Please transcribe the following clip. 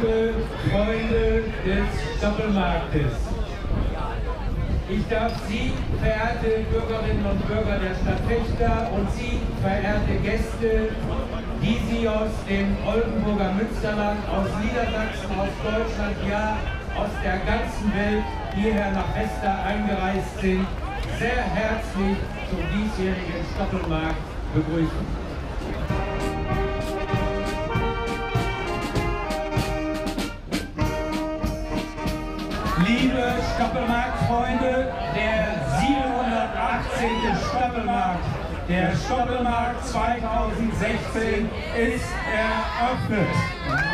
liebe Freunde des Stoppelmarktes. Ich darf Sie, verehrte Bürgerinnen und Bürger der Stadt Fechter und Sie, verehrte Gäste, die Sie aus dem Oldenburger Münsterland, aus Niedersachsen, aus Deutschland, ja aus der ganzen Welt hierher nach Fechter eingereist sind, sehr herzlich zum diesjährigen Stoppelmarkt begrüßen. Liebe Stoppelmarktfreunde, der 718. Stoppelmarkt, der Stoppelmarkt 2016 ist eröffnet.